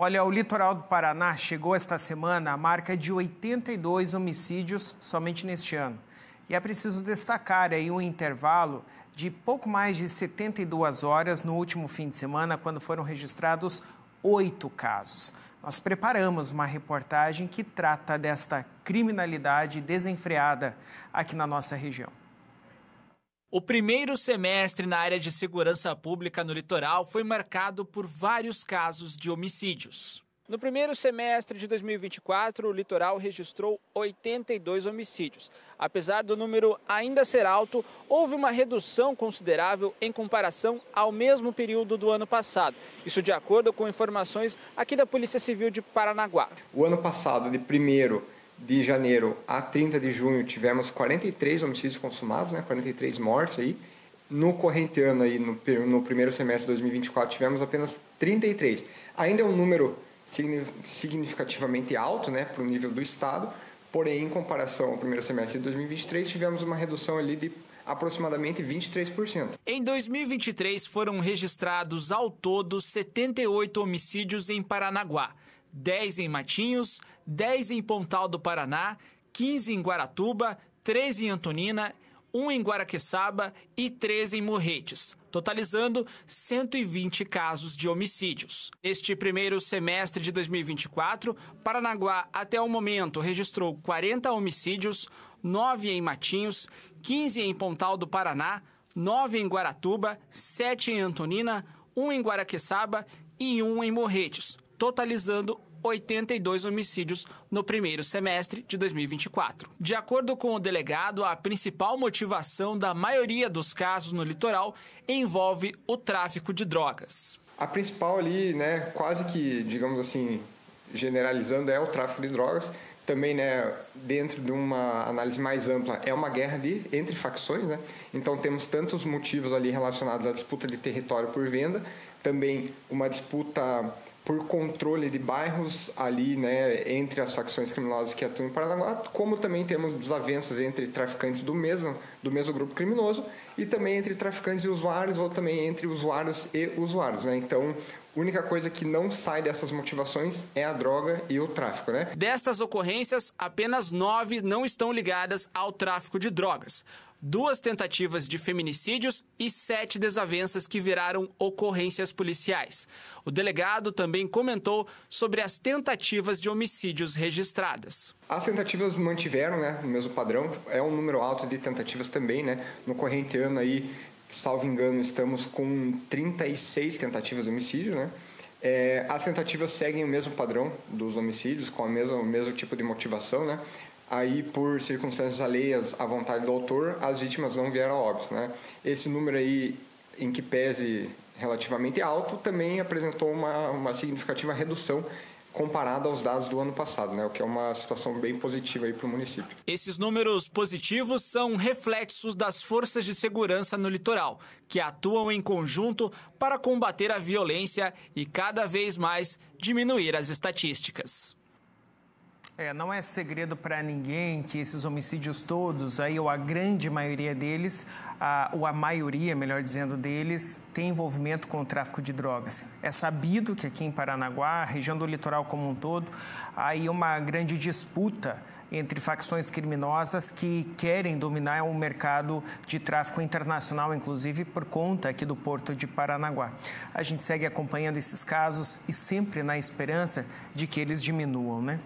Olha, o litoral do Paraná chegou esta semana à marca de 82 homicídios somente neste ano. E é preciso destacar aí um intervalo de pouco mais de 72 horas no último fim de semana, quando foram registrados oito casos. Nós preparamos uma reportagem que trata desta criminalidade desenfreada aqui na nossa região. O primeiro semestre na área de segurança pública no litoral foi marcado por vários casos de homicídios. No primeiro semestre de 2024, o litoral registrou 82 homicídios. Apesar do número ainda ser alto, houve uma redução considerável em comparação ao mesmo período do ano passado. Isso de acordo com informações aqui da Polícia Civil de Paranaguá. O ano passado, de primeiro de janeiro a 30 de junho tivemos 43 homicídios consumados, né, 43 mortes aí. No corrente ano aí, no, no primeiro semestre de 2024, tivemos apenas 33. Ainda é um número significativamente alto, né, para o nível do estado. Porém, em comparação ao primeiro semestre de 2023, tivemos uma redução ali de aproximadamente 23%. Em 2023, foram registrados ao todo 78 homicídios em Paranaguá. 10 em Matinhos, 10 em Pontal do Paraná, 15 em Guaratuba, 3 em Antonina, 1 em Guaraqueçaba e 3 em Morretes, totalizando 120 casos de homicídios. Neste primeiro semestre de 2024, Paranaguá até o momento registrou 40 homicídios, 9 em Matinhos, 15 em Pontal do Paraná, 9 em Guaratuba, 7 em Antonina, 1 em Guaraqueçaba e 1 em Morretes, totalizando 82 homicídios no primeiro semestre de 2024. De acordo com o delegado, a principal motivação da maioria dos casos no litoral envolve o tráfico de drogas. A principal ali, né, quase que, digamos assim, generalizando, é o tráfico de drogas. Também, né, dentro de uma análise mais ampla, é uma guerra de, entre facções, né? Então temos tantos motivos ali relacionados à disputa de território por venda, também uma disputa por controle de bairros ali, né, entre as facções criminosas que atuam em Paranaguá, como também temos desavenças entre traficantes do mesmo, do mesmo grupo criminoso e também entre traficantes e usuários ou também entre usuários e usuários, né? Então, única coisa que não sai dessas motivações é a droga e o tráfico, né? Destas ocorrências, apenas nove não estão ligadas ao tráfico de drogas duas tentativas de feminicídios e sete desavenças que viraram ocorrências policiais. O delegado também comentou sobre as tentativas de homicídios registradas. As tentativas mantiveram né, o mesmo padrão, é um número alto de tentativas também. Né? No corrente ano, aí, salvo engano, estamos com 36 tentativas de homicídio. Né? É, as tentativas seguem o mesmo padrão dos homicídios, com a mesma, o mesmo tipo de motivação, né? aí por circunstâncias alheias à vontade do autor, as vítimas não vieram a óbito, né? Esse número aí, em que pese relativamente alto, também apresentou uma, uma significativa redução comparada aos dados do ano passado, né? o que é uma situação bem positiva para o município. Esses números positivos são reflexos das forças de segurança no litoral, que atuam em conjunto para combater a violência e cada vez mais diminuir as estatísticas. É, não é segredo para ninguém que esses homicídios todos, aí, ou a grande maioria deles, a, ou a maioria, melhor dizendo, deles, tem envolvimento com o tráfico de drogas. É sabido que aqui em Paranaguá, região do litoral como um todo, há aí uma grande disputa entre facções criminosas que querem dominar o mercado de tráfico internacional, inclusive por conta aqui do porto de Paranaguá. A gente segue acompanhando esses casos e sempre na esperança de que eles diminuam, né?